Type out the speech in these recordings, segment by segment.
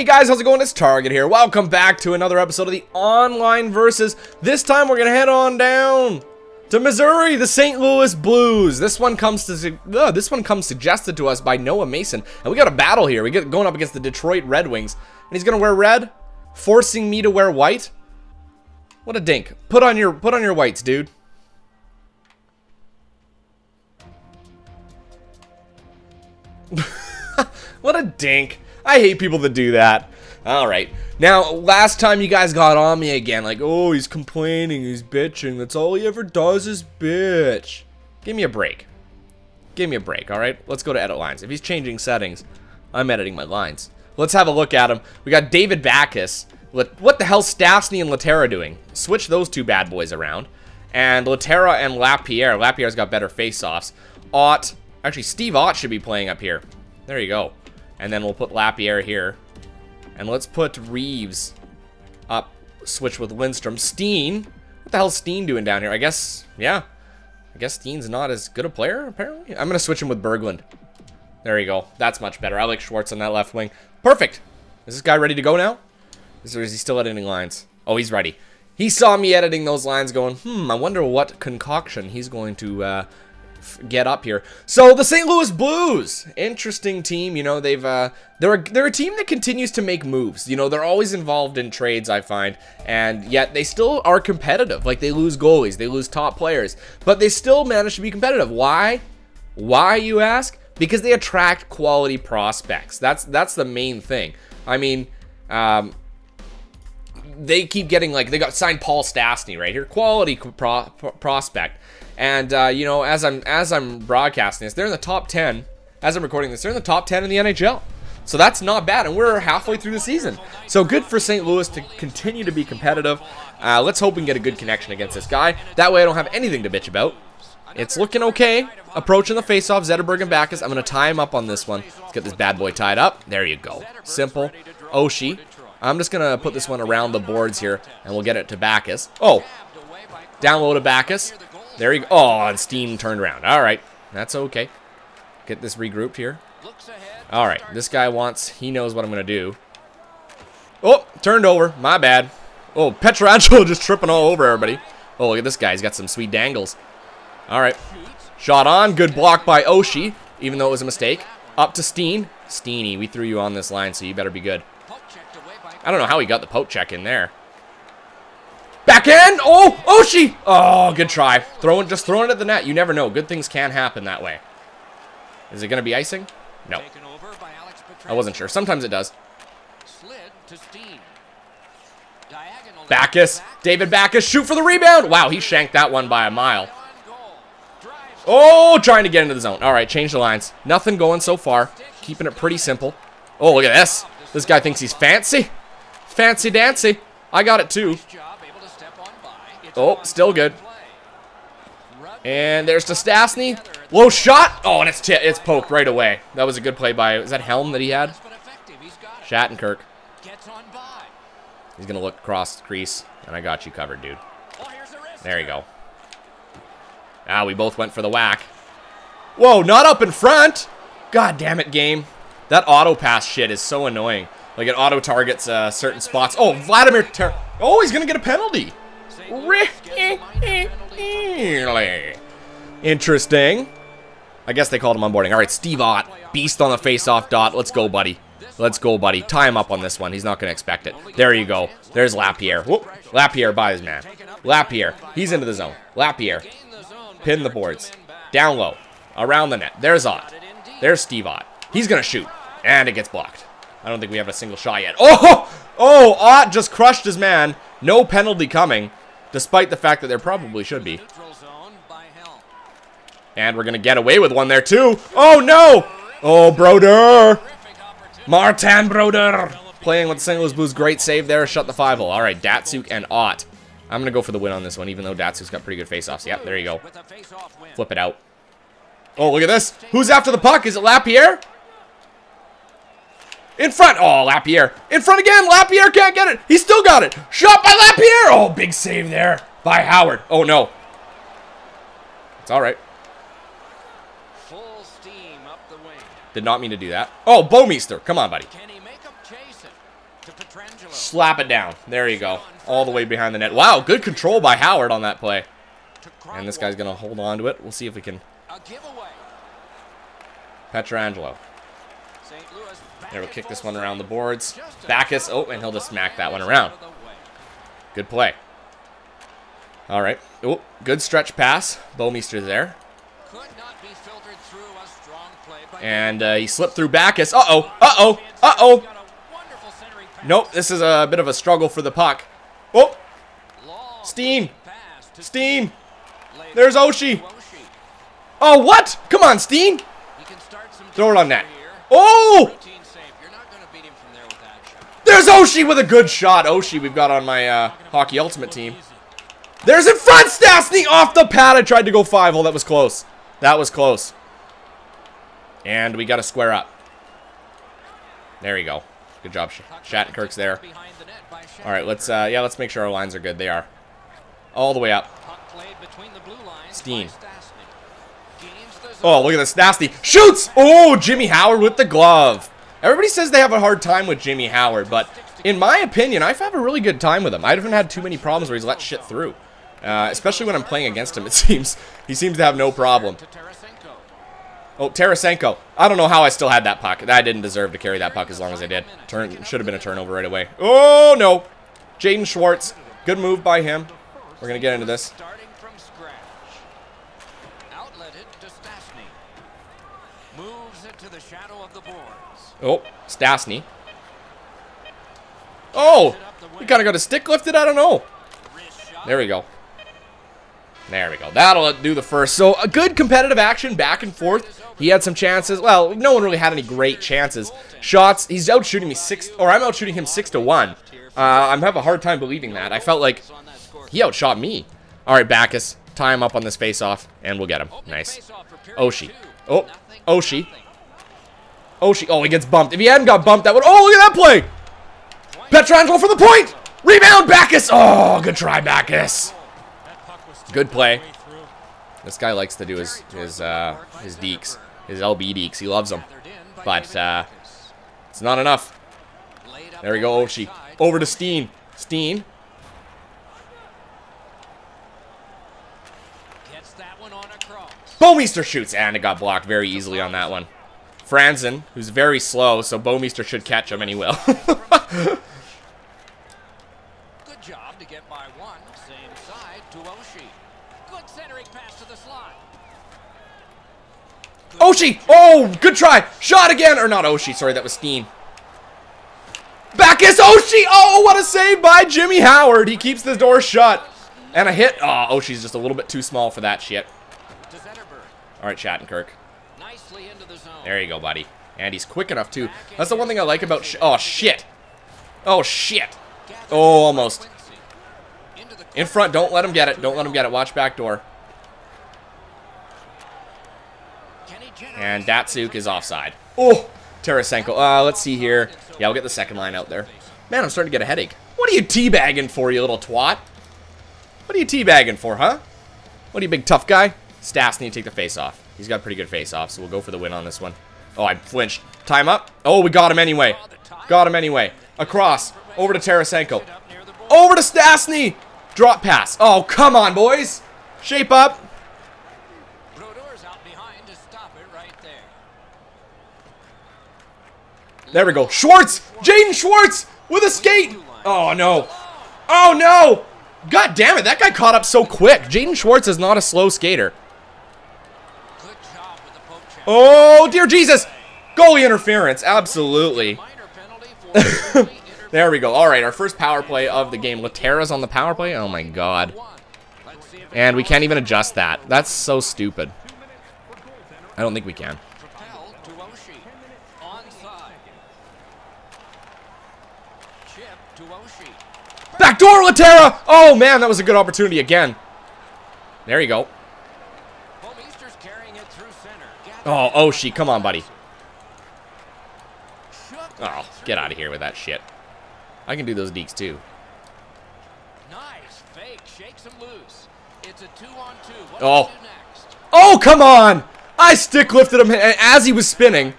Hey guys, how's it going? It's Target here. Welcome back to another episode of the Online Versus. This time we're gonna head on down to Missouri, the St. Louis Blues. This one comes to uh, this one comes suggested to us by Noah Mason, and we got a battle here. We get going up against the Detroit Red Wings, and he's gonna wear red, forcing me to wear white. What a dink! Put on your put on your whites, dude. what a dink. I hate people that do that. Alright. Now, last time you guys got on me again, like, oh, he's complaining, he's bitching. That's all he ever does is bitch. Give me a break. Give me a break, alright? Let's go to edit lines. If he's changing settings, I'm editing my lines. Let's have a look at him. We got David Backes. What the hell Stastny and Lehtera doing? Switch those two bad boys around. And Lehtera and Lapierre. Lapierre's got better face-offs. Ott. Actually, Steve Ott should be playing up here. There you go. And then we'll put Lapierre here. And let's put Reaves up. Switch with Lindstrom. Steen. What the hell's Steen doing down here? I guess, yeah. I guess Steen's not as good a player, apparently. I'm going to switch him with Berglund. There you go. That's much better. I like Schwartz on that left wing. Perfect. Is this guy ready to go now? Or is he still editing lines? Oh, he's ready. He saw me editing those lines going, hmm, I wonder what concoction he's going to uh, get up here. So the St. Louis Blues, interesting team. You know they've uh, they're a, they're a team that continues to make moves. You know they're always involved in trades. I find, and yet they still are competitive. Like they lose goalies, they lose top players, but they still manage to be competitive. Why? Why you ask? Because they attract quality prospects. That's that's the main thing. I mean. Um, they keep getting like they got signed Paul Stastny right here, quality pro prospect. And uh, you know, as I'm as I'm broadcasting this, they're in the top 10. As I'm recording this, they're in the top 10 in the NHL. So that's not bad, and we're halfway through the season. So good for St. Louis to continue to be competitive. Uh, let's hope we can get a good connection against this guy. That way I don't have anything to bitch about. It's looking okay. Approaching the faceoff, Zetterberg and Backes. I'm going to tie him up on this one. Let's get this bad boy tied up. There you go. Simple. Oshie. I'm just going to put this one around the boards here, and we'll get it to Backes. Oh, download to Backes. There you go. Oh, and Steen turned around. All right. That's okay. Get this regrouped here. All right. This guy wants, he knows what I'm going to do. Oh, turned over. My bad. Oh, Pietrangelo just tripping all over everybody. Oh, look at this guy. He's got some sweet dangles. All right. Shot on. Good block by Oshie, even though it was a mistake. Up to Steen. Steeny, we threw you on this line, so you better be good. I don't know how he got the poke check in there. Back end. Oh, oh Oshie. Oh, good try. Throwing, just throwing it at the net. You never know. Good things can happen that way. Is it going to be icing? No. I wasn't sure. Sometimes it does. Backes. David Backes. Shoot for the rebound. Wow, he shanked that one by a mile. Oh, trying to get into the zone. All right, change the lines. Nothing going so far. Keeping it pretty simple. Oh, look at this. This guy thinks he's fancy. Fancy dancy. I got it too. Oh, still good. And there's to Stastny. Low shot. Oh, and it's it's poked right away. That was a good play by, is that Helm that he had? Shattenkirk. He's going to look across the crease, and I got you covered, dude. There you go. Ah, we both went for the whack. Whoa, not up in front. God damn it, game. That auto pass shit is so annoying. Like it auto targets uh, certain spots. Oh, Vladimir Ter Oh, he's going to get a penalty. Really? Interesting. I guess they called him onboarding. All right, Steve Ott. Beast on the face-off dot. Let's go, buddy. Let's go, buddy. Tie him up on this one. He's not going to expect it. There you go. There's Lapierre. Whoop. Lapierre by his man. Lapierre. He's into the zone. Lapierre. Pin the boards. Down low. Around the net. There's Ott. There's Steve Ott. He's going to shoot. And it gets blocked. I don't think we have a single shot yet. Oh! Oh! Ott just crushed his man. No penalty coming. Despite the fact that there probably should be. And we're going to get away with one there, too. Oh, no! Oh, Brodeur! Martin Brodeur! Playing with the St. Louis Blues. Great save there. Shut the 5 -hole. All right, Datsyuk and Ott. I'm going to go for the win on this one, even though Datsyuk's got pretty good face-offs. Yep, there you go. Flip it out. Oh, look at this. Who's after the puck? Is it Lapierre? In front. Oh, Lapierre. In front again. Lapierre can't get it. He still got it. Shot by Lapierre. Oh, big save there by Howard. Oh, no. It's all right. Full steam up the wing. Did not mean to do that. Oh, Bouwmeester. Come on, buddy. Slap it down. There you go. All the way behind the net. Wow, good control by Howard on that play. And this guy's going to hold on to it. We'll see if we can. Pietrangelo. There, we'll kick this one around the boards. Backes, Oh, and he'll just smack that one around. Good play. All right. Oh, good stretch pass. Bouwmeester there. And uh, he slipped through Backes. Uh-oh. Uh-oh. Uh-oh. Nope, this is a bit of a struggle for the puck. Oh! Steen! Steen! There's Oshie. Oh, what? Come on, Steen! Throw it on net. Oh! There's Oshie with a good shot. Oshie we've got on my uh, Hockey Ultimate team. There's in front, Stastny off the pad. I tried to go five. Oh, that was close. That was close. And we got to square up. There you go. Good job, Shattenkirk's there. All right, let's uh, yeah, let's make sure our lines are good. They are. All the way up. Steen. Oh, look at this. Nasty. Shoots! Oh, Jimmy Howard with the glove. Everybody says they have a hard time with Jimmy Howard, but in my opinion, I've had a really good time with him. I haven't had too many problems where he's let shit through. Uh, especially when I'm playing against him, it seems. He seems to have no problem. Oh, Tarasenko. I don't know how I still had that puck. I didn't deserve to carry that puck as long as I did. Turn Should have been a turnover right away. Oh, no. Jaden Schwartz. Good move by him. We're going to get into this. Oh, Stastny. Oh! He kind of got a stick lifted? I don't know. There we go. There we go. That'll do the first. So, a good competitive action back and forth. He had some chances. Well, no one really had any great chances. Shots. He's out shooting me six, or I'm out shooting him six to one. Uh, I have a hard time believing that. I felt like he outshot me. All right, Backes, tie him up on this face-off, and we'll get him. Nice. Oshie. Oh, Oshie. Oshie. Oh, he gets bumped. If he hadn't got bumped, that would. Oh, look at that play. Pietrangelo for the point. Rebound, Backes. Oh, good try, Backes. Good play. This guy likes to do his his uh, his dekes his LB dekes. He loves them. But uh, it's not enough. There we go, Oshie. Over to Steen. Steen. Bouwmeester shoots, and it got blocked very easily on that one. Franzen, who's very slow, so Bouwmeester should catch him, and he will. Good job to get by one. Same side to Oshie. Good centering pass to the slot. Oshie! Oh, good try. Shot again. Or not Oshie. Sorry, that was Steen. Backes Oshie! Oh, what a save by Jimmy Howard. He keeps the door shut. And a hit. Oh, Oshie's just a little bit too small for that shit. All right, Shattenkirk. There you go, buddy. And he's quick enough, too. That's the one thing I like about... Sh oh, shit. Oh, shit. Oh, almost. In front. Don't let him get it. Don't let him get it. Watch back door. And Datsyuk is offside. Oh, Tarasenko. Uh, let's see here. Yeah, I'll get the second line out there. Man, I'm starting to get a headache. What are you teabagging for, you little twat? What are you teabagging for, huh? What are you, big tough guy? Stas need to take the face off. He's got a pretty good face off, so we'll go for the win on this one. Oh, I flinched. Time up. Oh, we got him anyway. Got him anyway. Across. Over to Tarasenko. Over to Stastny. Drop pass. Oh, come on, boys. Shape up. There we go. Schwartz! Jaden Schwartz with a skate! Oh, no. Oh, no! God damn it, that guy caught up so quick. Jaden Schwartz is not a slow skater. Oh, dear Jesus! Goalie interference, absolutely. there we go. All right, our first power play of the game. Lehtera's on the power play? Oh, my God. And we can't even adjust that. That's so stupid. I don't think we can. Backdoor Lehtera! Oh, man, that was a good opportunity again. There you go. Oh, oh Oshie, come on, buddy. Oh, get out of here with that shit. I can do those dekes, too. Nice fake, shakes him loose. It's a two on two. What oh. Oh, come on! I stick lifted him as he was spinning.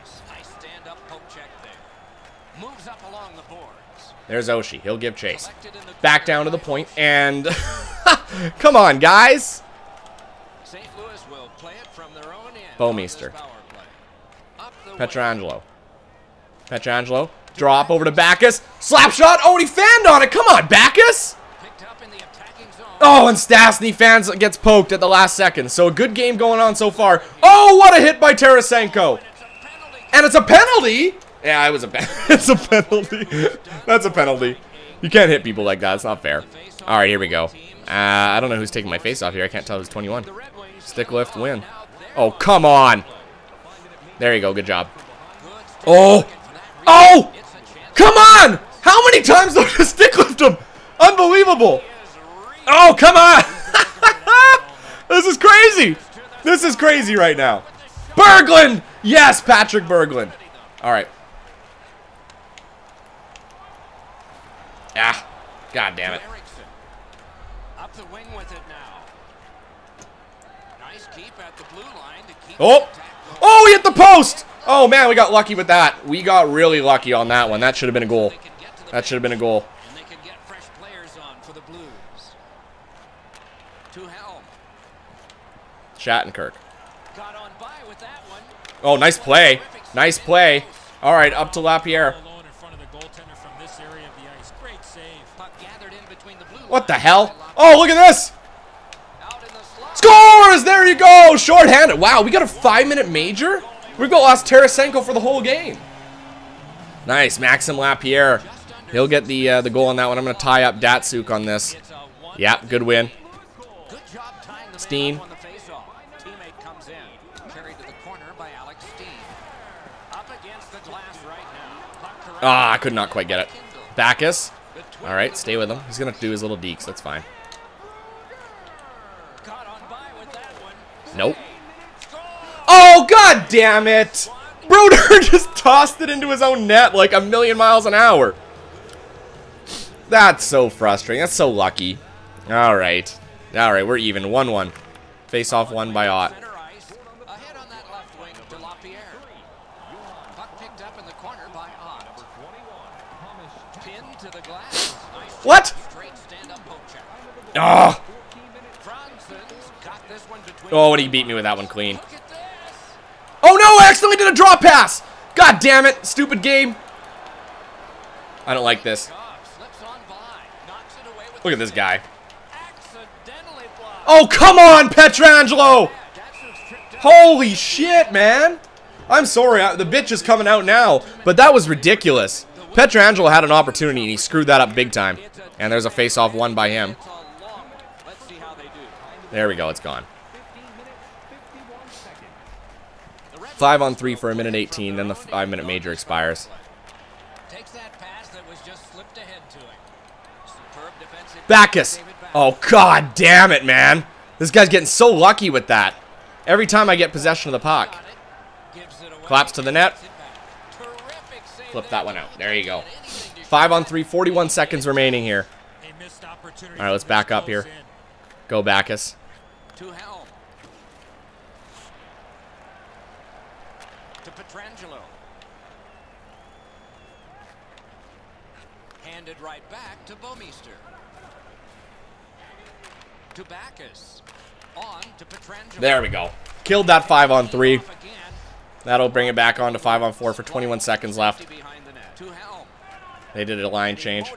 There's Oshie. He'll give chase. Back down to the point, and... Come on, guys! Bouwmeester. Pietrangelo. Pietrangelo. Drop over to Backes. Slap shot. Oh, and he fanned on it. Come on, Backes! Oh, and Stastny fans gets poked at the last second. So a good game going on so far. Oh, what a hit by Tarasenko. And it's a penalty? Yeah, it was a it's a penalty. That's a penalty. You can't hit people like that. It's not fair. All right, here we go. Uh, I don't know who's taking my face off here. I can't tell who's 21. Stick lift win. Oh, come on. There you go. Good job. Oh. Oh. Come on. How many times do I stick lift him? Unbelievable. Oh, come on! this is crazy! This is crazy right now. Berglund! Yes, Patrik Berglund. All right. Ah, god damn it. Oh! Oh, he hit the post! Oh, man, we got lucky with that. We got really lucky on that one. That should have been a goal. That should have been a goal. Shattenkirk. Oh, nice play. Nice play. All right, up to Lapierre. What the hell? Oh, look at this. Scores! There you go. Short-handed. Wow, we got a five-minute major? We've got lost Tarasenko for the whole game. Nice. Maxim Lapierre. He'll get the uh, the goal on that one. I'm going to tie up Datsyuk on this. Yeah, good win. Steen. Ah, I could not quite get it. Backes. All right, stay with him. He's going to do his little dekes. That's fine. Nope. Oh, god damn it! Brodeur just tossed it into his own net like a million miles an hour. That's so frustrating. That's so lucky. All right. All right, we're even. 1-1. Face off one by Ott. What? Oh. Oh, and he beat me with that one clean. Oh no, I accidentally did a drop pass. God damn it, stupid game. I don't like this. Look at this guy. Oh, come on, Pietrangelo! Holy shit, man. I'm sorry, the bitch is coming out now, but that was ridiculous. Pietrangelo had an opportunity and he screwed that up big time. And there's a face-off won by him. There we go, it's gone. Five on three for a minute 18, then the five minute major expires. Backes. Oh, god damn it, man. This guy's getting so lucky with that. Every time I get possession of the puck. Collapse to the net. Flip that one out. There you go. Five on three, 41 seconds remaining here. All right, let's back up here. Go Backes. To Helm. To Pietrangelo. Handed right back to Bouwmeester. To Backes. On to Pietrangelo. There we go. Killed that five on three. That'll bring it back on to 5 on 4 for 21 seconds left. They did a line change.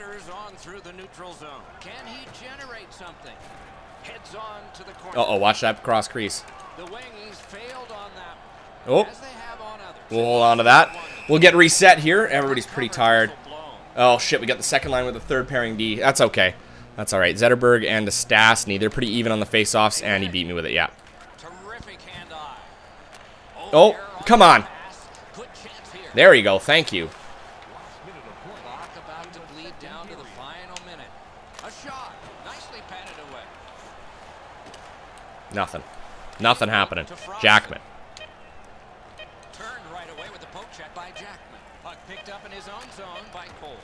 Uh-oh, watch that cross crease. Oh. We'll hold on to that. We'll get reset here. Everybody's pretty tired. Oh, shit, we got the second line with the third pairing D. That's okay. That's all right. Zetterberg and Stastny, they're pretty even on the face-offs, and he beat me with it, yeah. Oh, Come on. There you go. Thank you. Nothing. Nothing happening. Jackman. Turned right away with the poke check by Jackman. Puck picked up in his own zone by Cole.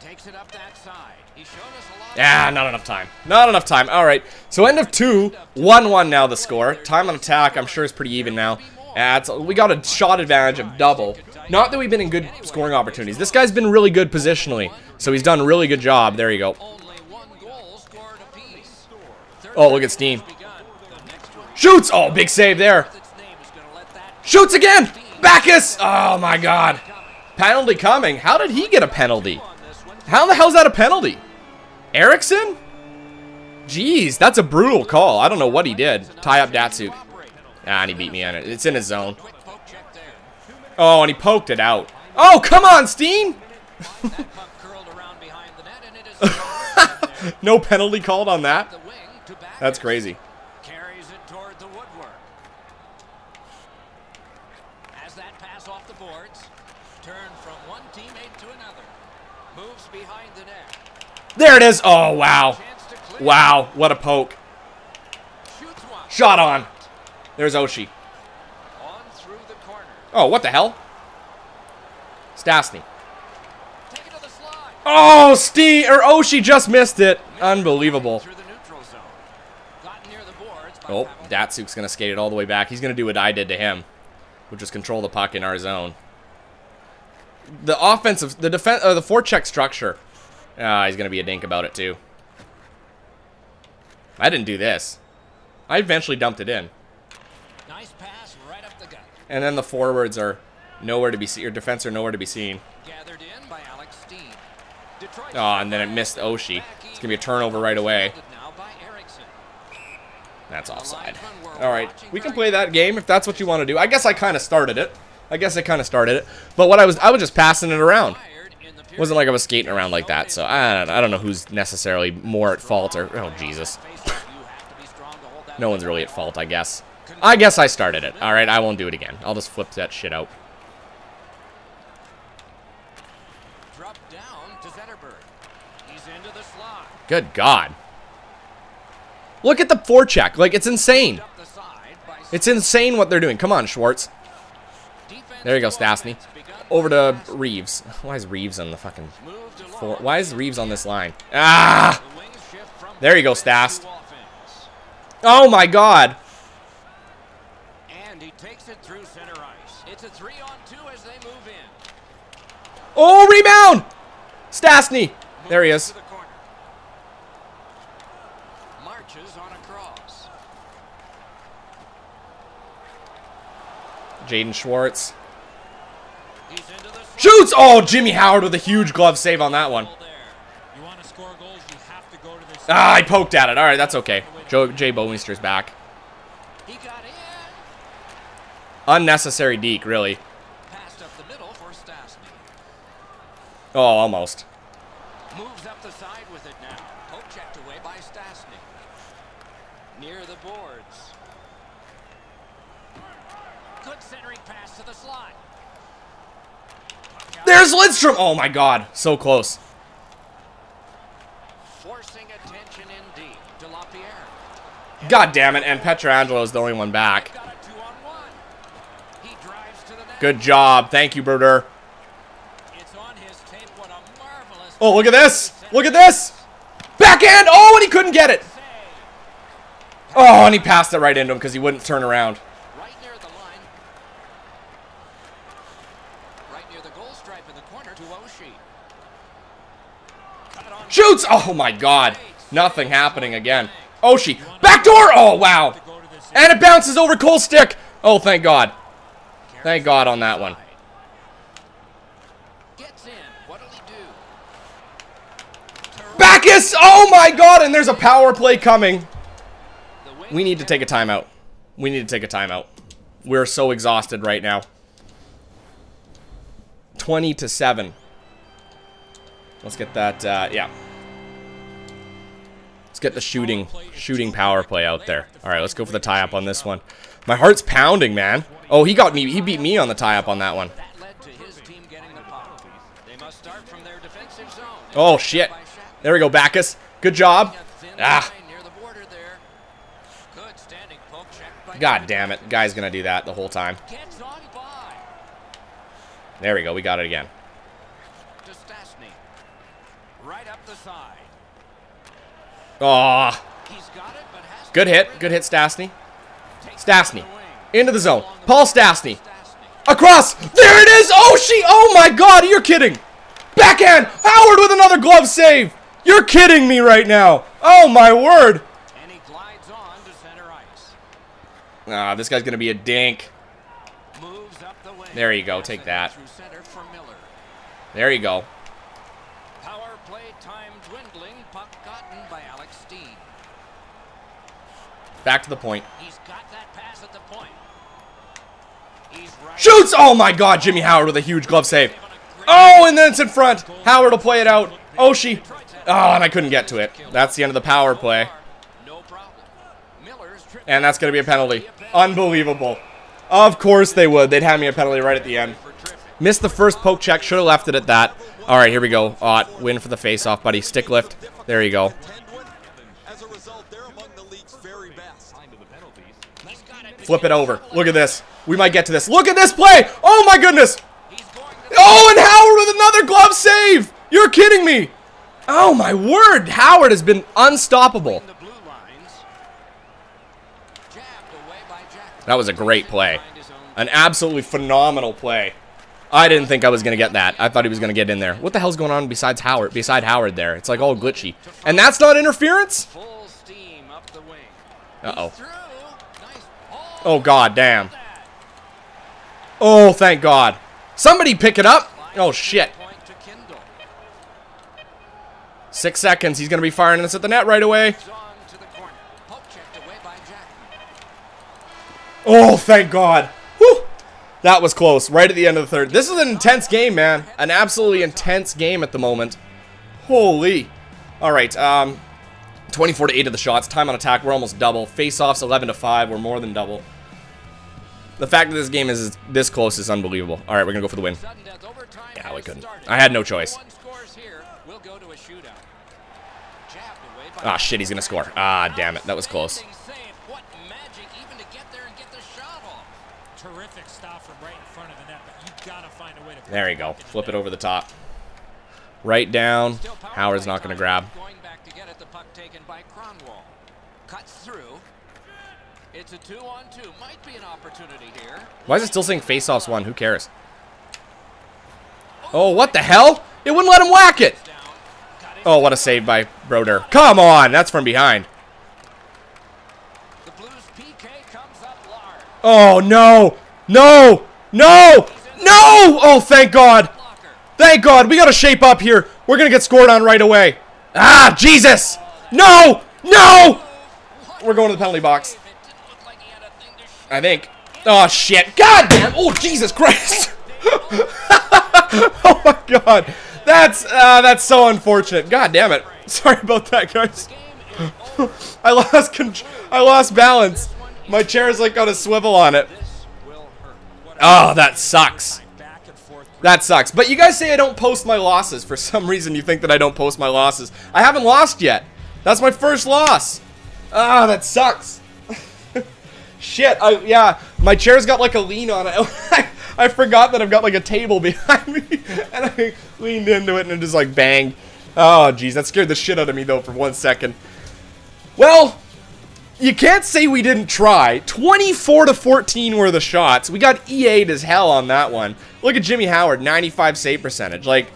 Takes it up that side. He showed us a lot. Yeah, not enough time. Not enough time. All right. So end of two. 1-1 now the score. Time on attack, I'm sure is pretty even now. At, we got a shot advantage of double. Not that we've been in good scoring opportunities. This guy's been really good positionally. So he's done a really good job. There you go. Only one goal scored apiece. Third Oh, look at Steen. begun. The next one, Shoots! Oh, big save there. is Shoots again! Backes! Oh my god. Penalty coming. How did he get a penalty? How the hell's that a penalty? Ericsson? Jeez, that's a brutal call. I don't know what he did. Tie up Datsyuk. Ah, and he beat me on it. It's in his zone. Oh, and he poked it out. Oh, come on, Steen! Is. No penalty called on that? That's crazy. Carries it toward the woodwork. As that pass off the boards, turn from one teammate to another. Moves behind the net. There it is. Oh, wow. To. Wow, what a poke. Shot on. There's Oshie. Oh, what the hell? Stastny. To. Oh, Steve or Oshie just missed it. Unbelievable. Oh. Datsyuk's gonna skate it all the way back. He's gonna do what I did to him, which is control the puck in our zone. The offensive, the defense, uh, the forecheck structure. Ah, he's gonna be a dink about it too. I didn't do this. I eventually dumped it in, Nice pass right up the gut. and then the forwards are nowhere to be seen. Your defense are nowhere to be seen. Gathered in by Alex Steen. Oh, and then it missed Oshie. It's gonna be a turnover right away. Fielded now by Ericsson. That's offside. All right, we can play that game if that's what you want to do. I guess I kind of started it. I guess I kind of started it, but what I was, I was just passing it around. Fired in the period. wasn't like I was skating around like that, so I don't, I don't know who's necessarily more at fault or oh Jesus, Face-off, you have to be strong to hold that no one's really at fault, I guess. I guess I started it. All right, I won't do it again. I'll just flip that shit out. Drop down to Zetterberg. He's into the slot. Good God, look at the forecheck, like it's insane. Up the side by It's insane what they're doing. Come on, Schwartz. There you go, Stastny. Over to. Reaves. Why is Reaves on the fucking four? Why is Reeves on this line? Ah! The wings shift from There you go, Stast. Oh my God! And he takes it through center ice. It's a three on two as they move in. Oh, rebound! Stastny. There he is. to the corner. Marches on a cross. Jaden Schwartz. He's into the slot Shoots! Oh, Jimmy Howard with a huge glove save on that one. Ah, I poked at it. All right, that's okay. Joe, Jay Bouwmeester's back. Unnecessary deke, really. Oh, almost. Moves up the side with it now. Poke checked away by Stastny. Near the boards. Good centering pass to the slot. There's Lidstrom. Oh my God, so close. Forcing attention in deep to LaPierre. God damn it! And Pietrangelo is the only one back. Got a two on one. He drives to the net. Good job. Thank you, Brodeur. It's on his tape. What a marvelous Oh, look at this. Look at this. Backhand. Oh, and he couldn't get it. Oh, and he passed it right into him because he wouldn't turn around. Right near the line. Right near the goal stripe in the corner to Oshie. Shoots. Oh my God. Nothing happening again. Oshie. Backdoor. Oh, wow. To go to this. And it bounces over Cole Stick. Oh, thank God. Thank God on that one. Gets in. What'll he do? Backes! Oh my God! And there's a power play coming. We need to take a timeout. We need to take a timeout. We're so exhausted right now. 20 to 7. Let's get that, uh, yeah. Let's get the shooting, shooting power play out there. All right, let's go for the tie-up on this one. My heart's pounding, man. Oh, he got me, he beat me on the tie-up on that one. To. Oh, shit. There we go, Backes. Good job. Ah. God damn it. Guy's gonna do that the whole time. Gets on by There we go, we got it again. to Right up the side. Oh, He's got it, but has to good hit. Good hit, Stastny. Stastny. it to the wing. Into the zone. Paul Stastny. Across. There it is. Oh, she. Oh, my God. You're kidding. Backhand! Howard with another glove save! You're kidding me right now! Oh my word! And he glides on to center ice. Ah, this guy's gonna be a dink. Moves up the wing. There you go, take that. Through center for Miller. There you go. Power play time dwindling. Puck gotten by Alex Steen. Back to the point. He's got that pass at the point. He's right. Shoots! Oh my god, Jimmy Howard with a huge glove save. Oh, and then it's in front. Howard will play it out. Oshie. Oh, and I couldn't get to it. That's the end of the power play. No problem. Miller's tripped And that's going to be a penalty. Unbelievable. Of course they would. They'd have me a penalty right at the end. Missed the first poke check. Should have left it at that. All right, here we go. Ott, win for the face-off, buddy. Stick lift. There you go. Flip it over. Look at this. We might get to this. Look at this play. Oh my goodness. Oh, and Howard with another glove save. You're kidding me. Oh my word. Howard has been unstoppable. the blue lines. Jabbed away by Jack. That was a great play. An absolutely phenomenal play. I didn't think I was going to get that. I thought he was going to get in there. What the hell's going on besides Howard? Beside Howard there. It's like all glitchy. And that's not interference? Uh-oh. Oh, god damn. Oh, thank God. Somebody pick it up. Oh, shit. Six seconds. He's going to be firing this at the net right away. Oh, thank God. Whew. That was close. Right at the end of the third. This is an intense game, man. An absolutely intense game at the moment. Holy. All right. Um, 24 to 8 of the shots. Time on attack. We're almost double. Face-offs 11 to 5. We're more than double. The fact that this game is this close is unbelievable. All right, we're going to go for the win. Yeah, we couldn't. I had no choice. Ah, shit, he's going to score. Ah, damn it. That was close. Outstanding save. What magic even to get there and get the shot off. Terrific stop from right in front of the net, but you gotta find a way to. There you go. Flip it over the top. Right down. Howard's not going to grab. Going back to get it, the puck taken by Kronwall. Cuts through. It's a two-on-two. Might be an opportunity here. Why is it still saying face-offs one? Who cares? Oh, what the hell? It wouldn't let him whack it. Down. Got it. Oh, what a save by Brodeur. Come on, that's from behind. The Blues PK comes up large. Oh, no. No. No. No. Oh, thank God. Thank God. We got to shape up here. We're going to get scored on right away. Ah, Jesus. No. No. We're going to the penalty box. I think. Oh, shit. God damn. Oh, Jesus Christ. oh, my God. That's, uh, that's so unfortunate. God damn it. Sorry about that, guys. I lost I lost balance. My chair's like got a swivel on it. Oh, that sucks. That sucks. But you guys say I don't post my losses. For some reason, you think that I don't post my losses. I haven't lost yet. That's my first loss. Ah, that sucks. Shit. I yeah. My chair's got like a lean on it. I forgot that I've got like a table behind me, and I leaned into it and it just like banged. Oh, jeez, that scared the shit out of me though for one second. Well, you can't say we didn't try. 24 to 14 were the shots. We got EA'd as hell on that one. Look at Jimmy Howard, 95 save percentage. Like,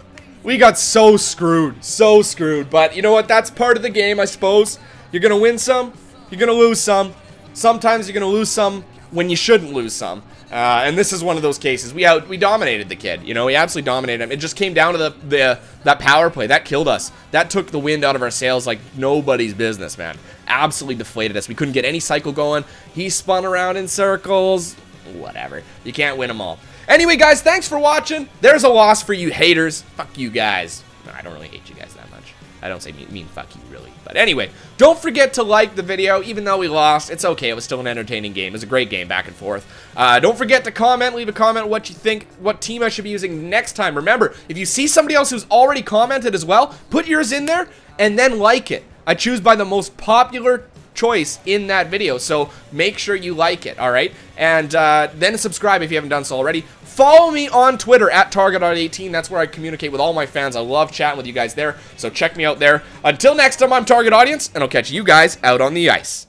we got so screwed. So screwed. But you know what? That's part of the game, I suppose. You're going to win some. You're going to lose some. Sometimes you're going to lose some when you shouldn't lose some. Uh, and this is one of those cases. We out, we dominated the kid. You know, we absolutely dominated him. It just came down to the, the that power play that killed us. That took the wind out of our sails like nobody's business, man. Absolutely deflated us. We couldn't get any cycle going. He spun around in circles. Whatever. You can't win them all. Anyway, guys, thanks for watching. There's a loss for you haters. Fuck you guys. No, I don't really hate you guys that much. I don't say mean, mean fuck you, really. But anyway, don't forget to like the video. Even though we lost, it's okay. It was still an entertaining game. It was a great game back and forth. Uh, don't forget to comment. Leave a comment what you think, what team I should be using next time. Remember, if you see somebody else who's already commented as well, put yours in there and then like it. I choose by the most popular choice in that video. So make sure you like it, all right? And uh, then subscribe if you haven't done so already. Follow me on Twitter at Target18. That's where I communicate with all my fans. I love chatting with you guys there. So check me out there. Until next time, I'm Target Audience, and I'll catch you guys out on the ice.